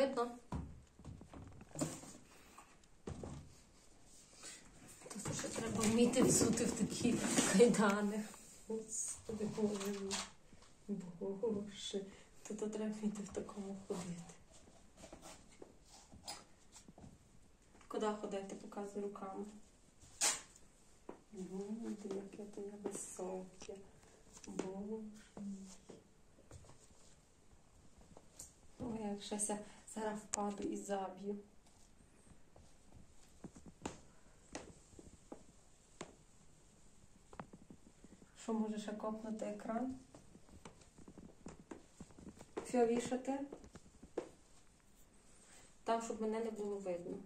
видно? Тут ще треба вміти взути в такі кайдани. Господи, Боже мій. Боже. Тут треба вміти в такому ходити. Куди ходити? Показуй руками. Боже, яке ти високе. Боже. Ой, як щось я зараз впаду і заб'ю. Що може ще копнути екран? Все вішати? Так, щоб мене не було видно.